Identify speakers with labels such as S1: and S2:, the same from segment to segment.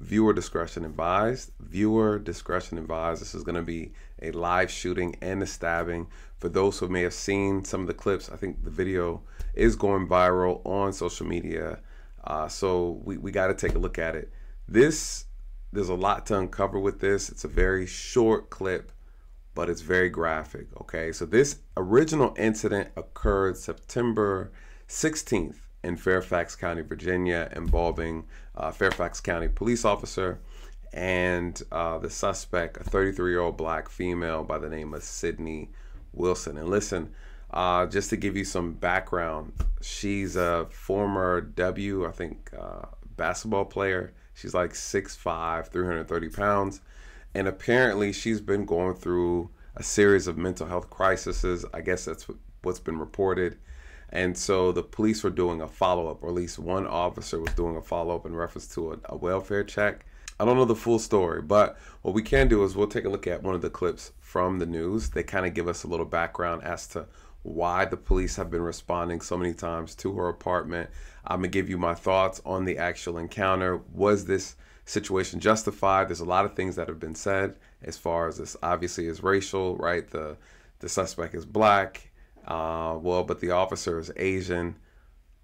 S1: viewer discretion advised. Viewer discretion advised. This is going to be a live shooting and a stabbing. For those who may have seen some of the clips, I think the video is going viral on social media. Uh, so we, we got to take a look at it. This, there's a lot to uncover with this. It's a very short clip, but it's very graphic. Okay, so this original incident occurred September 16th in Fairfax County, Virginia, involving uh, Fairfax County police officer and uh, the suspect, a 33 year old black female by the name of Sydney Wilson. And listen, uh, just to give you some background, she's a former W, I think, uh, basketball player. She's like 6'5, 330 pounds. And apparently, she's been going through a series of mental health crises. I guess that's what's been reported. And so the police were doing a follow up, or at least one officer was doing a follow up in reference to a, a, welfare check. I don't know the full story, but what we can do is we'll take a look at one of the clips from the news. They kind of give us a little background as to why the police have been responding so many times to her apartment. I'm to give you my thoughts on the actual encounter. Was this situation justified? There's a lot of things that have been said as far as this obviously is racial, right? The the suspect is black uh, well, but the officer is Asian.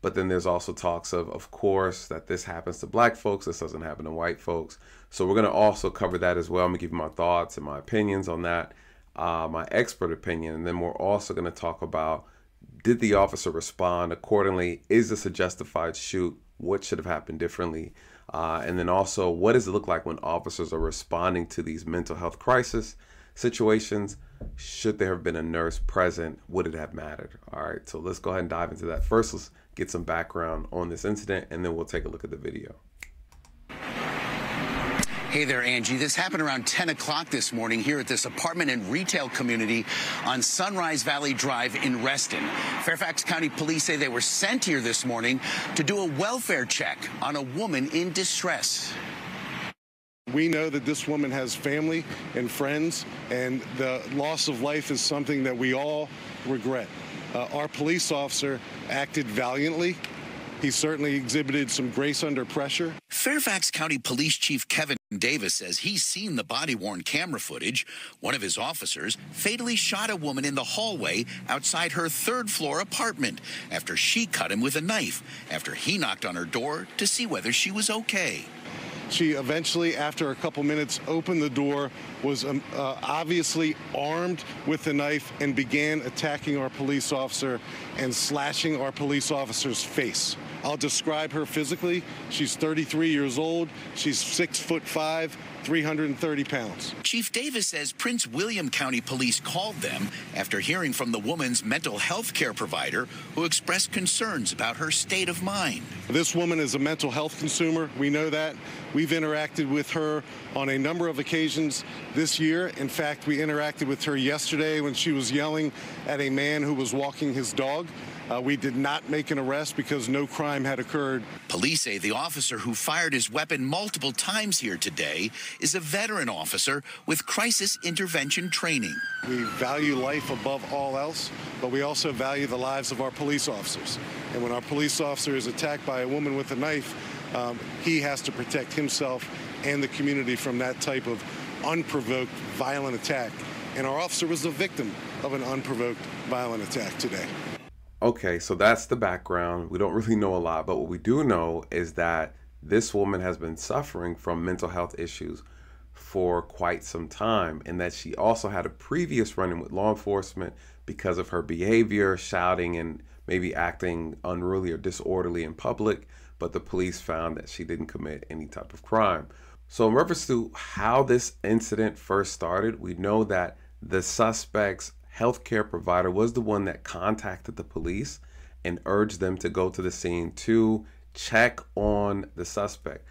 S1: But then there's also talks of, of course, that this happens to black folks. This doesn't happen to white folks. So we're going to also cover that as well. I'm going to give you my thoughts and my opinions on that, uh, my expert opinion. And then we're also going to talk about did the officer respond accordingly? Is this a justified shoot? What should have happened differently? Uh, and then also, what does it look like when officers are responding to these mental health crisis situations? should there have been a nurse present, would it have mattered? All right, so let's go ahead and dive into that. First, let's get some background on this incident, and then we'll take a look at the video.
S2: Hey there, Angie. This happened around 10 o'clock this morning here at this apartment and retail community on Sunrise Valley Drive in Reston. Fairfax County police say they were sent here this morning to do a welfare check on a woman in distress.
S3: We know that this woman has family and friends, and the loss of life is something that we all regret. Uh, our police officer acted valiantly. He certainly exhibited some grace under pressure.
S2: Fairfax County Police Chief Kevin Davis says he's seen the body worn camera footage. One of his officers fatally shot a woman in the hallway outside her third floor apartment after she cut him with a knife after he knocked on her door to see whether she was okay.
S3: She eventually, after a couple minutes, opened the door, was um, uh, obviously armed with a knife, and began attacking our police officer and slashing our police officer's face. I'll describe her physically. She's 33 years old. She's six foot five, 330 pounds.
S2: Chief Davis says Prince William County Police called them after hearing from the woman's mental health care provider who expressed concerns about her state of mind.
S3: This woman is a mental health consumer. We know that. We've interacted with her on a number of occasions this year. In fact, we interacted with her yesterday when she was yelling at a man who was walking his dog. Uh, we did not make an arrest because no crime had occurred.
S2: Police say the officer who fired his weapon multiple times here today is a veteran officer with crisis intervention training.
S3: We value life above all else, but we also value the lives of our police officers. And when our police officer is attacked by a woman with a knife, um, he has to protect himself and the community from that type of unprovoked violent attack. And our officer was the victim of an unprovoked violent attack today.
S1: Okay, so that's the background. We don't really know a lot, but what we do know is that this woman has been suffering from mental health issues for quite some time, and that she also had a previous run in with law enforcement because of her behavior, shouting and maybe acting unruly or disorderly in public. But the police found that she didn't commit any type of crime. So, in reference to how this incident first started, we know that the suspects healthcare provider was the one that contacted the police and urged them to go to the scene to check on the suspect.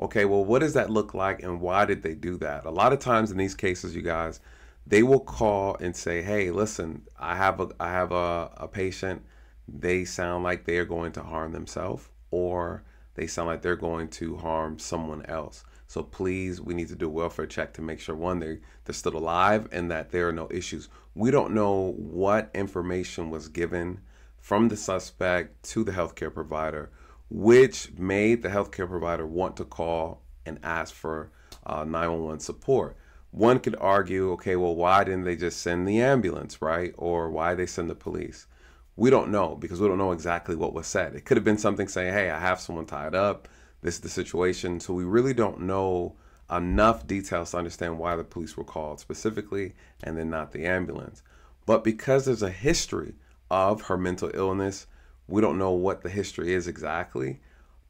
S1: Okay, well, what does that look like and why did they do that? A lot of times in these cases, you guys, they will call and say, "Hey, listen, I have a I have a, a patient. They sound like they are going to harm themselves or they sound like they're going to harm someone else. So please, we need to do a welfare check to make sure one, they they're still alive and that there are no issues. We don't know what information was given from the suspect to the healthcare provider, which made the healthcare provider want to call and ask for uh, 911 support. One could argue, okay, well, why didn't they just send the ambulance, right? Or why they send the police? We don't know because we don't know exactly what was said. It could have been something saying, hey, I have someone tied up. This is the situation. So we really don't know enough details to understand why the police were called specifically and then not the ambulance. But because there's a history of her mental illness, we don't know what the history is exactly,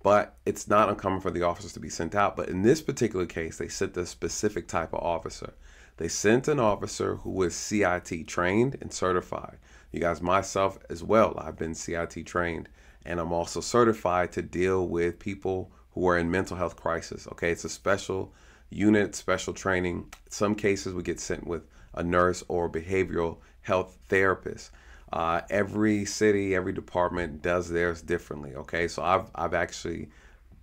S1: but it's not uncommon for the officers to be sent out. But in this particular case, they sent a specific type of officer. They sent an officer who was CIT trained and certified. You guys, myself as well, I've been CIT trained and I'm also certified to deal with people who are in mental health crisis. Okay, it's a special unit, special training. In some cases, we get sent with a nurse or behavioral health therapist. Uh, every city, every department does theirs differently. Okay, so I've I've actually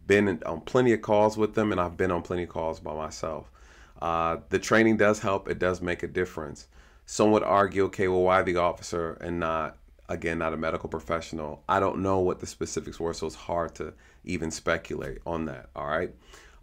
S1: been on plenty of calls with them, and I've been on plenty of calls by myself. Uh, the training does help; it does make a difference. Some would argue, okay, well, why the officer and not again not a medical professional? I don't know what the specifics were, so it's hard to even speculate on that. All right.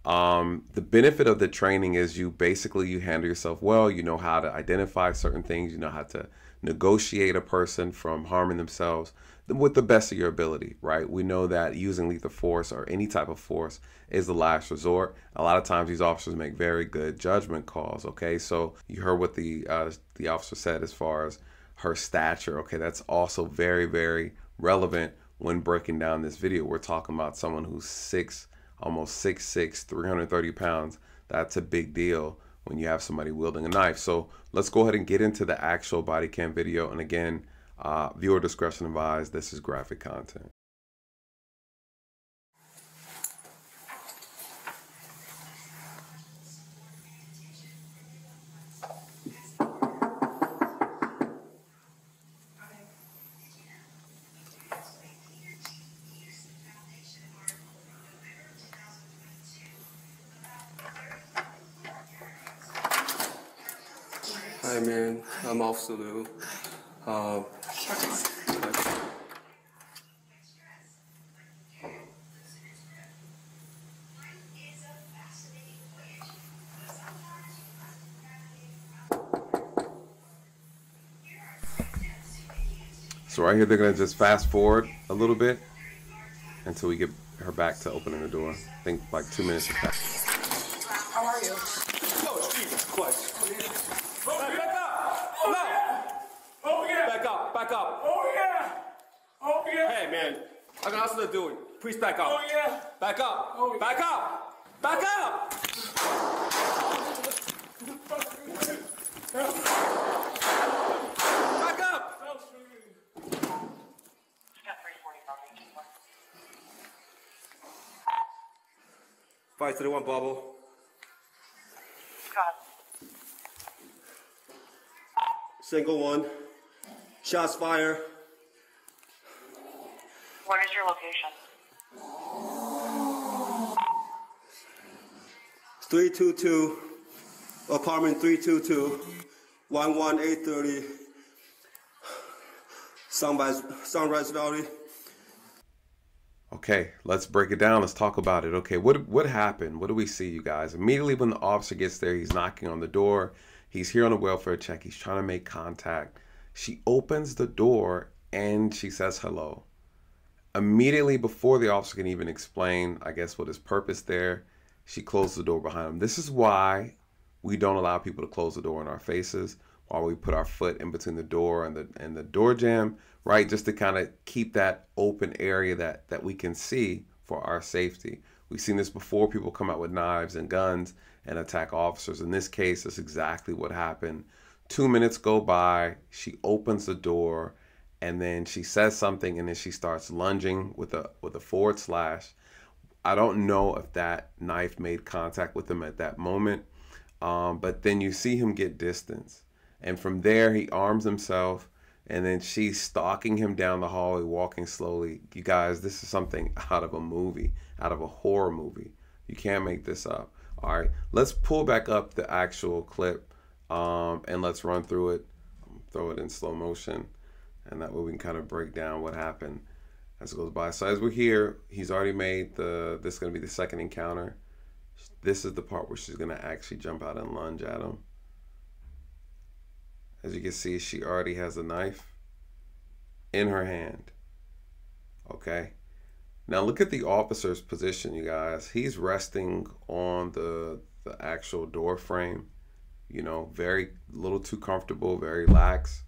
S1: Um, the benefit of the training is you basically you handle yourself well. You know how to identify certain things. You know how to negotiate a person from harming themselves with the best of your ability, right? We know that using lethal force or any type of force is the last resort. A lot of times these officers make very good judgment calls. Okay, so you heard what the uh, the officer said as far as her stature. Okay, that's also very very relevant when breaking down this video. We're talking about someone who's six almost 6'6", 330 pounds. That's a big deal when you have somebody wielding a knife. So let's go ahead and get into the actual body cam video. And again, uh, viewer discretion advised. This is graphic content.
S4: Hi, man. I'm Officer Liu. Um,
S1: So right here, they're gonna just fast forward a little bit until we get her back to opening the door. I think like two minutes.
S5: How are you?
S4: oh, Jesus Christ.
S5: Back,
S4: Back up! No!
S5: Oh yeah.
S4: Back up, back up.
S5: Oh yeah. Oh yeah.
S4: Hey, man. I got nothing to do. Please back up.
S5: Oh yeah.
S4: Back up.
S5: Oh, yeah.
S4: Back up. Back up. Back up. Five to the bubble. Single one. Shots fire.
S6: What is your location?
S4: 322, apartment 322, 11830, Sunrise, Sunrise Valley.
S1: Okay, let's break it down. Let's talk about it. Okay, what what happened? What do we see, you guys? Immediately when the officer gets there, he's knocking on the door. He's here on a welfare check. He's trying to make contact. She opens the door and she says hello. Immediately before the officer can even explain, I guess, what his purpose there, she closed the door behind him. This is why we don't allow people to close the door in our faces while we put our foot in between the door and the and the door jamb, right? Just to kind of keep that open area that that we can see for our safety. We've seen this before. People come out with knives and guns and attack officers. In this case, that's exactly what happened. Two minutes go by. She opens the door, and then she says something, and then she starts lunging with a with a forward slash. I don't know if that knife made contact with him at that moment, um, but then you see him get distance, and from there he arms himself, and then she's stalking him down the hallway, walking slowly. You guys, this is something out of a movie, out of a horror movie. You can't make this up. All right, let's pull back up the actual clip, um, and let's run through it. Throw it in slow motion, and that way we can kind of break down what happened as it goes by. So as we're here, he's already made the. This is gonna be the second encounter. This is the part where she's gonna actually jump out and lunge at him. As you can see, she already has a knife in her hand. Okay. Now look at the officer's position, you guys. He's resting on the the actual door frame. You know, very little too comfortable, very lax.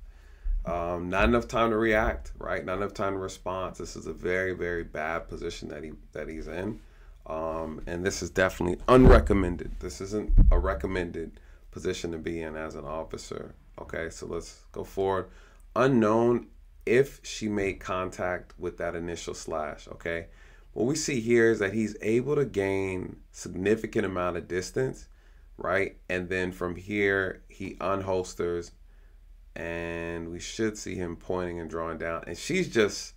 S1: Um, not enough time to react, right? Not enough time to respond. This is a very, very bad position that he that he's in, um, and this is definitely unrecommended. This isn't a recommended position to be in as an officer. Okay, so let's go forward. Unknown if she made contact with that initial slash. Okay, what we see here is that he's able to gain significant amount of distance, right? And then from here he unholsters and we should see him pointing and drawing down. And she's just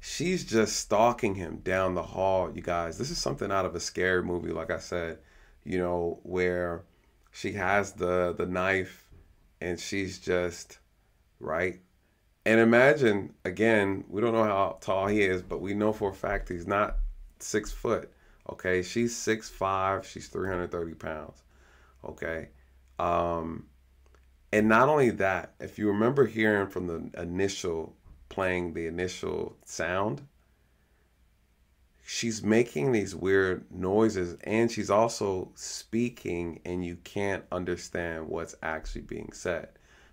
S1: she's just stalking him down the hall you guys. This is something out of a scary movie like i said you know where she has the the knife and she's just right? And imagine again we don't know how tall he is but we know for a fact he's not six foot okay? She's six five she's 330 pounds okay um and not only that, if you remember hearing from the initial playing the initial sound, she's making these weird noises and she's also speaking and you can't understand what's actually being said.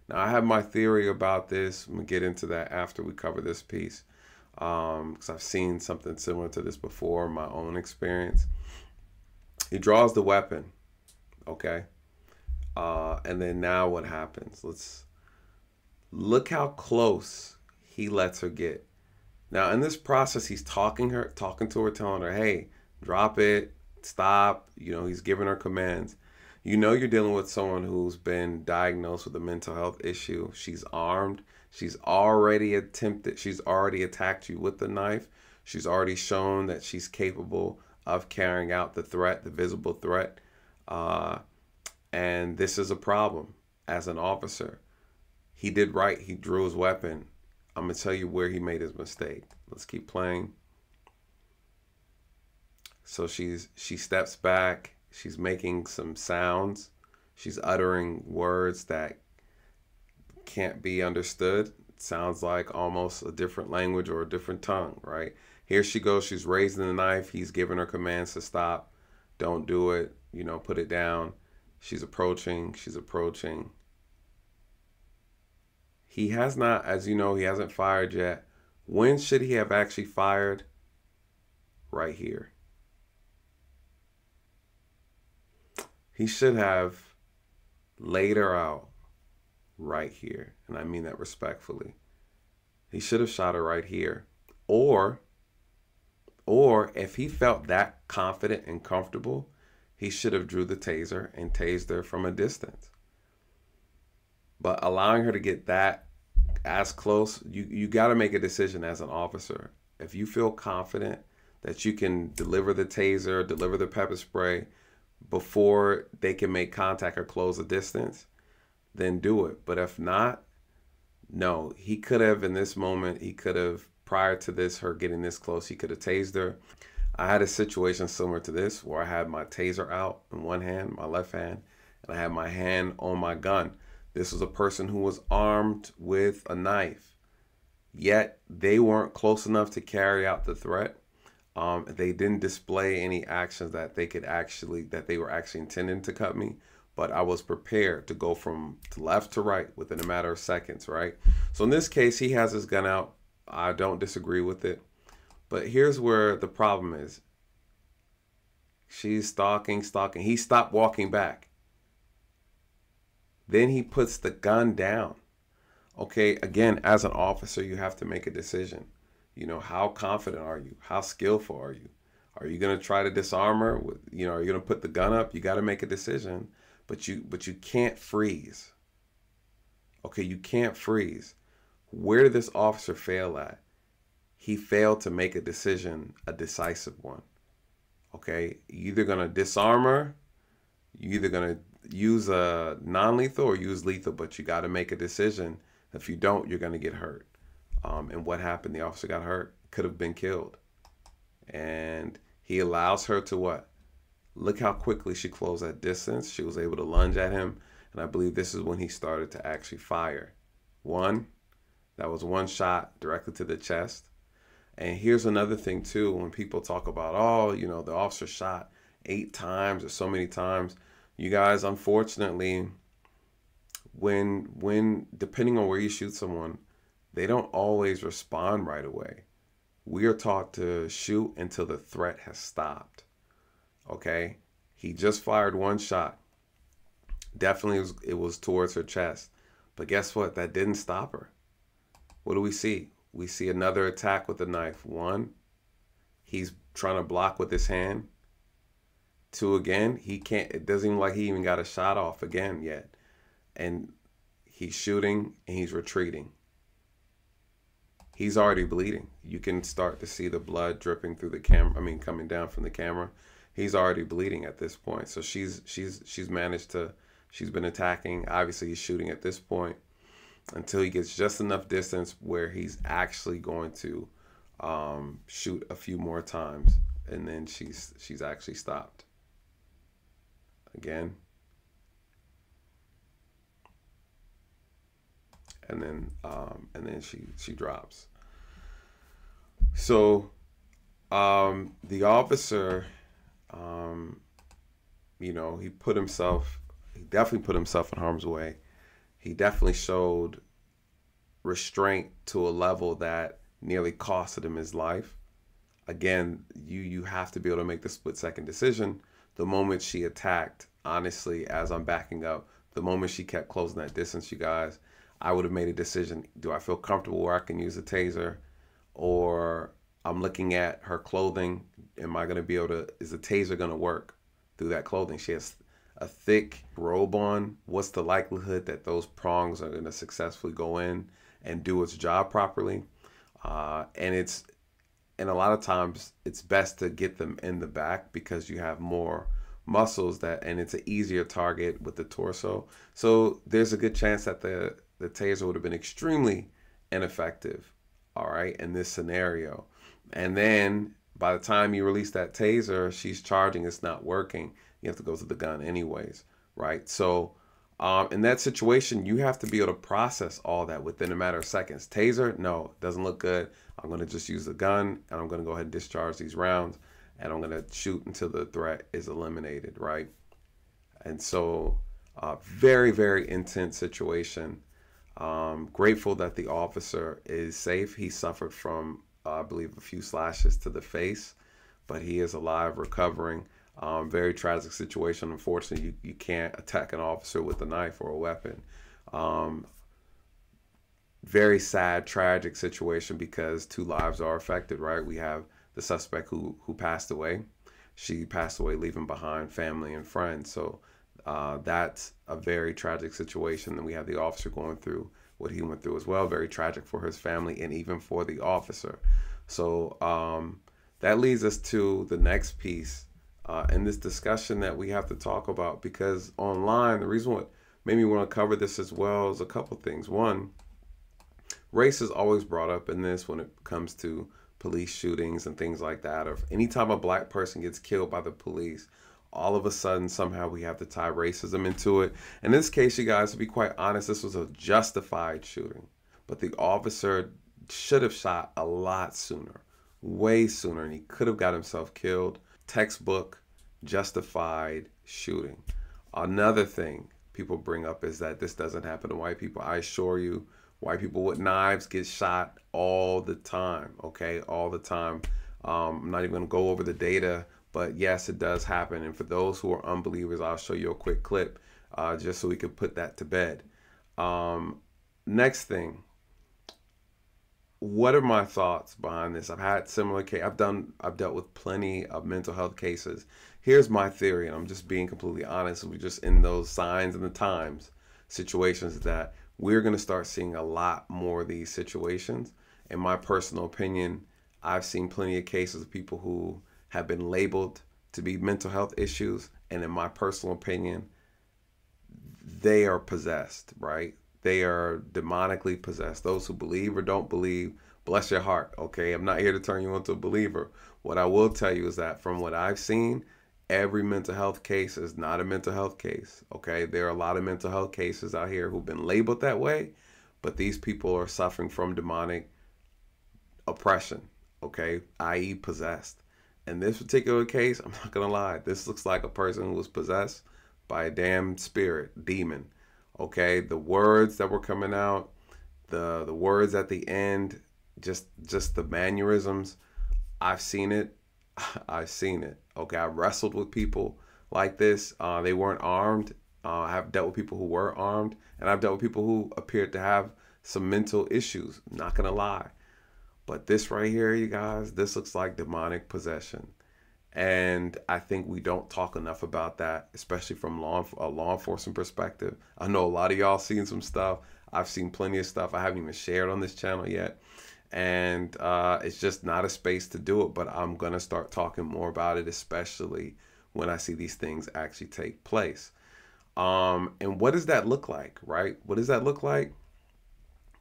S1: Now, I have my theory about this. I'm going to get into that after we cover this piece because um, I've seen something similar to this before my own experience. He draws the weapon, okay? Uh, and then now what happens? Let's look how close he lets her get. Now in this process, he's talking her, talking to her, telling her, "Hey, drop it, stop." You know, he's giving her commands. You know, you're dealing with someone who's been diagnosed with a mental health issue. She's armed. She's already attempted. She's already attacked you with the knife. She's already shown that she's capable of carrying out the threat, the visible threat. Uh, and this is a problem as an officer. He did right. He drew his weapon. I'm going to tell you where he made his mistake. Let's keep playing. So she's she steps back. She's making some sounds. She's uttering words that can't be understood. It sounds like almost a different language or a different tongue, right? Here she goes. She's raising the knife. He's giving her commands to stop. Don't do it. You know, put it down. She's approaching. She's approaching. He has not, as you know, he hasn't fired yet. When should he have actually fired? Right here. He should have laid her out right here. And I mean that respectfully. He should have shot her right here. Or, or if he felt that confident and comfortable, he should have drew the taser and tased her from a distance. But allowing her to get that as close, you, you got to make a decision as an officer. If you feel confident that you can deliver the taser, deliver the pepper spray before they can make contact or close the distance, then do it. But if not, no, he could have in this moment, he could have prior to this, her getting this close, he could have tased her. I had a situation similar to this where I had my taser out in one hand, my left hand, and I had my hand on my gun. This was a person who was armed with a knife, yet they weren't close enough to carry out the threat. Um, they didn't display any actions that they could actually that they were actually intending to cut me but I was prepared to go from left to right within a matter of seconds, right? So in this case, he has his gun out. I don't disagree with it. But here's where the problem is. She's stalking, stalking. He stopped walking back. Then he puts the gun down. Okay, again, as an officer, you have to make a decision. You know, how confident are you? How skillful are you? Are you going to try to disarm her? With, you know, are you going to put the gun up? You got to make a decision, but you but you can't freeze. Okay, you can't freeze. Where did this officer fail at? He failed to make a decision, a decisive one. Okay, you're either gonna disarm her, you're either gonna use a non-lethal or use lethal, but you got to make a decision. If you don't, you're gonna get hurt. Um, and what happened? The officer got hurt, could have been killed, and he allows her to what? Look how quickly she closed that distance. She was able to lunge at him. And I believe this is when he started to actually fire. One, that was one shot directly to the chest. And here's another thing, too, when people talk about, oh, you know, the officer shot eight times or so many times. You guys, unfortunately, when when depending on where you shoot someone, they don't always respond right away. We are taught to shoot until the threat has stopped. Okay? He just fired one shot. Definitely it was, it was towards her chest. But guess what? That didn't stop her. What do we see? We see another attack with the knife. One, he's trying to block with his hand. Two again, he can't it doesn't even like he even got a shot off again yet. And he's shooting and he's retreating he's already bleeding. You can start to see the blood dripping through the camera. I mean, coming down from the camera. He's already bleeding at this point. So she's she's she's managed to. She's been attacking. Obviously, he's shooting at this point until he gets just enough distance where he's actually going to um, shoot a few more times, and then she's she's actually stopped. Again. and then um, and then she she drops. So um, the officer, um, you know, he put himself, he definitely put himself in harm's way. He definitely showed restraint to a level that nearly costed him his life. Again, you you have to be able to make the split second decision. The moment she attacked, honestly, as I'm backing up, the moment she kept closing that distance, you guys, I would have made a decision. Do I feel comfortable where I can use a taser? Or I'm looking at her clothing. Am I going to be able to, is the taser going to work through that clothing? She has a thick robe on. What's the likelihood that those prongs are going to successfully go in and do its job properly? Uh, and it's, and a lot of times it's best to get them in the back because you have more muscles that and it's an easier target with the torso so there's a good chance that the the taser would have been extremely ineffective, all right, in this scenario. And then by the time you release that taser, she's charging, it's not working. You have to go to the gun anyways, right? So um, in that situation, you have to be able to process all that within a matter of seconds. Taser, no, doesn't look good. I'm going to just use the gun and I'm going to go ahead and discharge these rounds and I'm going to shoot until the threat is eliminated, right? And so, uh, very, very intense situation. Um, grateful that the officer is safe. He suffered from, uh, I believe, a few slashes to the face, but he is alive, recovering. Um, very tragic situation. Unfortunately, you, you can't attack an officer with a knife or a weapon. Um, very sad, tragic situation because two lives are affected, right? We have the suspect who, who passed away. She passed away, leaving behind family and friends. So uh, that's a very tragic situation. And we have the officer going through what he went through as well. Very tragic for his family and even for the officer. So um, that leads us to the next piece uh, in this discussion that we have to talk about because online, the reason what made me want to cover this as well is a couple things. One, race is always brought up in this when it comes to police shootings and things like that. Or anytime a black person gets killed by the police, all of a sudden somehow we have to tie racism into it. In this case, you guys, to be quite honest, this was a justified shooting, but the officer should have shot a lot sooner, way sooner, and he could have got himself killed. Textbook justified shooting. Another thing people bring up is that this doesn't happen to white people. I assure you, white people with knives get shot all the time, okay? All the time. Um, I'm not even going to go over the data but yes, it does happen. And for those who are unbelievers, I'll show you a quick clip uh, just so we can put that to bed. Um, next thing, what are my thoughts behind this? I've had similar case. I've done. I've dealt with plenty of mental health cases. Here's my theory, and I'm just being completely honest. We're just in those signs and the times situations that we're going to start seeing a lot more of these situations. In my personal opinion, I've seen plenty of cases of people who have been labeled to be mental health issues. And in my personal opinion, they are possessed, right? They are demonically possessed. Those who believe or don't believe, bless your heart, okay? I'm not here to turn you into a believer. What I will tell you is that from what I've seen, every mental health case is not a mental health case. Okay, there are a lot of mental health cases out here who've been labeled that way, but these people are suffering from demonic oppression. Okay, i.e., possessed. In this particular case, I'm not gonna lie, this looks like a person who was possessed by a damn spirit, demon. Okay, the words that were coming out, the the words at the end, just just the mannerisms. I've seen it. I've seen it. Okay, I wrestled with people like this. Uh, they weren't armed. Uh, I have dealt with people who were armed, and I've dealt with people who appeared to have some mental issues. Not gonna lie, but this right here, you guys, this looks like demonic possession. And I think we don't talk enough about that, especially from law a law enforcement perspective. I know a lot of y'all seen some stuff. I've seen plenty of stuff I haven't even shared on this channel yet, and uh, it's just not a space to do it. But I'm gonna start talking more about it, especially when I see these things actually take place. Um, and what does that look like, right? What does that look like?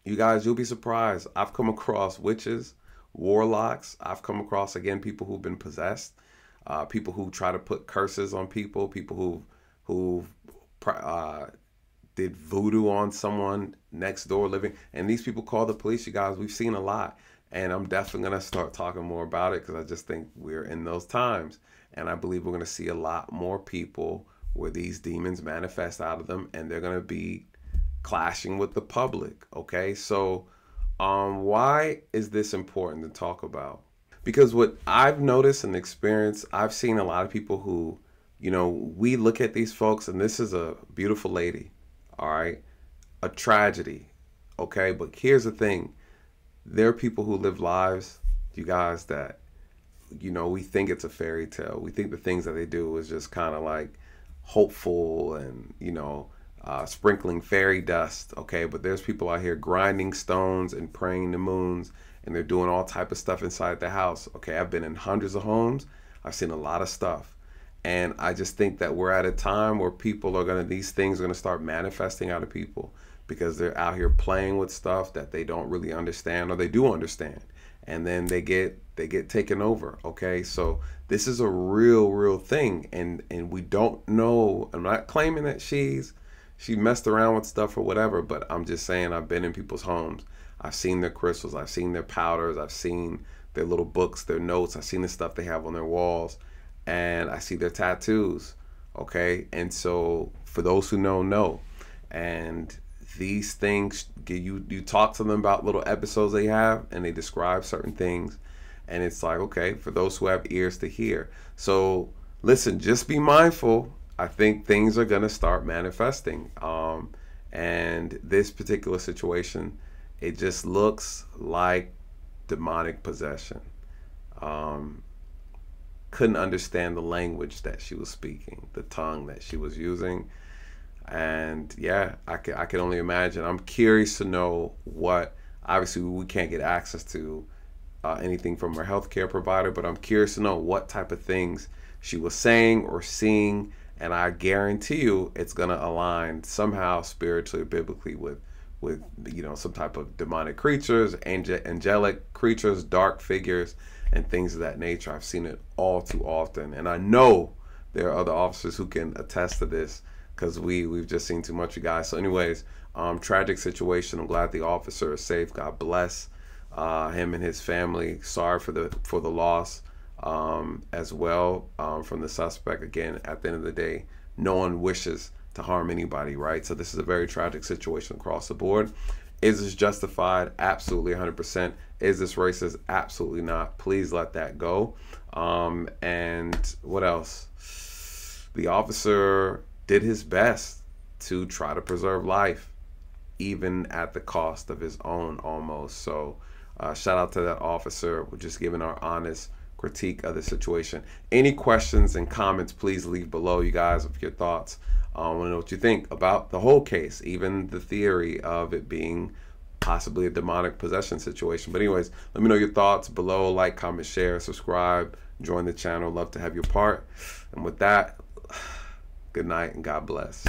S1: You guys, you'll be surprised. I've come across witches, warlocks. I've come across again people who've been possessed uh, people who try to put curses on people, people who who uh, did voodoo on someone next door living, and these people call the police. You guys, we've seen a lot, and I'm definitely gonna start talking more about it because I just think we're in those times, and I believe we're gonna see a lot more people where these demons manifest out of them, and they're gonna be clashing with the public. Okay, so um, why is this important to talk about? Because what I've noticed and experienced, I've seen a lot of people who, you know, we look at these folks and this is a beautiful lady, all right, a tragedy, okay. But here's the thing: there are people who live lives, you guys, that, you know, we think it's a fairy tale. We think the things that they do is just kind of like hopeful and you know. Uh, sprinkling fairy dust okay but there's people out here grinding stones and praying the moons and they're doing all type of stuff inside the house. Okay, I've been in hundreds of homes. I've seen a lot of stuff. And I just think that we're at a time where people are to, these things are to start manifesting out of people because they're out here playing with stuff that they don't really understand or they do understand. And then they get, they get taken over. Okay. So this is a real, real thing. And, and we don't know, I'm not claiming that she's, she messed around with stuff or whatever, but I'm just saying I've been in people's homes I've seen their crystals, I've seen their powders, I've seen their little books, their notes, I've seen the stuff they have on their walls, and I see their tattoos. Okay, and so for those who know, know, and these things you you talk to them about little episodes they have, and they describe certain things, and it's like okay, for those who have ears to hear. So listen, just be mindful. I think things are gonna start manifesting. Um, and this particular situation it just looks like demonic possession. Um, couldn't understand the language that she was speaking, the tongue that she was using. And yeah, I can, I can only imagine. I'm curious to know what, obviously, we can't get access to uh, anything from her healthcare provider, but I'm curious to know what type of things she was saying or seeing. And I guarantee you it's going to align somehow spiritually, biblically with with you know some type of demonic creatures, angel, angelic creatures, dark figures, and things of that nature. I've seen it all too often, and I know there are other officers who can attest to this because we we've just seen too much, you guys. So, anyways, um, tragic situation. I'm glad the officer is safe. God bless uh, him and his family. Sorry for the for the loss um, as well um, from the suspect. Again, at the end of the day, no one wishes to harm anybody, right? So this is a very tragic situation across the board. Is this justified? Absolutely 100%. Is this racist? Absolutely not. Please let that go. Um, and what else? The officer did his best to try to preserve life, even at the cost of his own almost. So, uh, shout out to that officer. We're just giving our honest critique of the situation. Any questions and comments, please leave below, you guys, of your thoughts. Uh, I want to know what you think about the whole case, even the theory of it being possibly a demonic possession situation. But anyways, let me know your thoughts below. Like, comment, share, subscribe, join the channel. Love to have your part. And with that, good night and God bless.